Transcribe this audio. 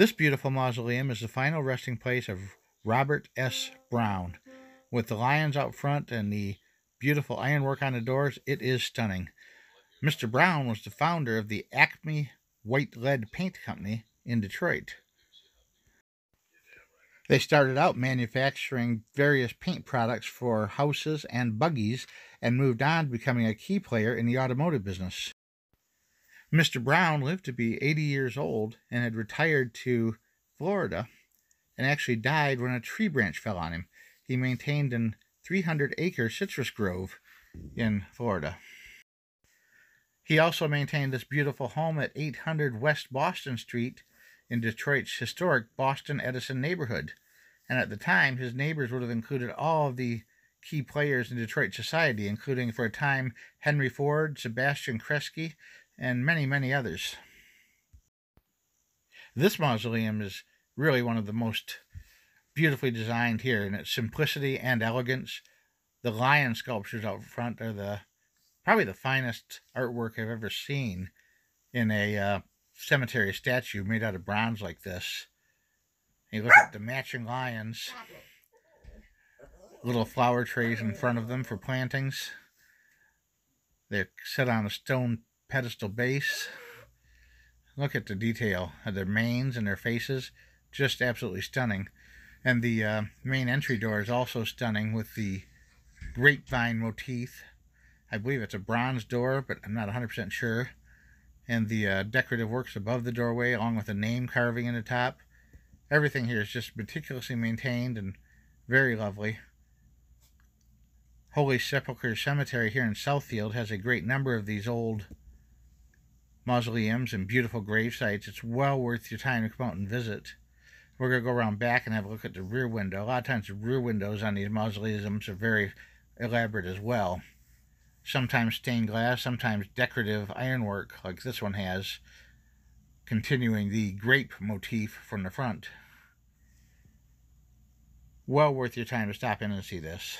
This beautiful mausoleum is the final resting place of Robert S. Brown. With the lions out front and the beautiful ironwork on the doors, it is stunning. Mr. Brown was the founder of the Acme White Lead Paint Company in Detroit. They started out manufacturing various paint products for houses and buggies and moved on to becoming a key player in the automotive business. Mr. Brown lived to be 80 years old and had retired to Florida and actually died when a tree branch fell on him. He maintained an 300 acre citrus grove in Florida. He also maintained this beautiful home at 800 West Boston Street in Detroit's historic Boston Edison neighborhood. And at the time, his neighbors would have included all of the key players in Detroit society, including for a time Henry Ford, Sebastian Kresge, and many, many others. This mausoleum is really one of the most beautifully designed here in its simplicity and elegance. The lion sculptures out front are the probably the finest artwork I've ever seen in a uh, cemetery statue made out of bronze like this. You look at the matching lions, little flower trays in front of them for plantings. They're set on a stone pedestal base. Look at the detail of their manes and their faces. Just absolutely stunning. And the uh, main entry door is also stunning with the grapevine motif. I believe it's a bronze door, but I'm not 100% sure. And the uh, decorative works above the doorway, along with the name carving in the top. Everything here is just meticulously maintained and very lovely. Holy Sepulchre Cemetery here in Southfield has a great number of these old mausoleums and beautiful grave sites. It's well worth your time to come out and visit. We're going to go around back and have a look at the rear window. A lot of times the rear windows on these mausoleums are very elaborate as well. Sometimes stained glass, sometimes decorative ironwork like this one has, continuing the grape motif from the front. Well worth your time to stop in and see this.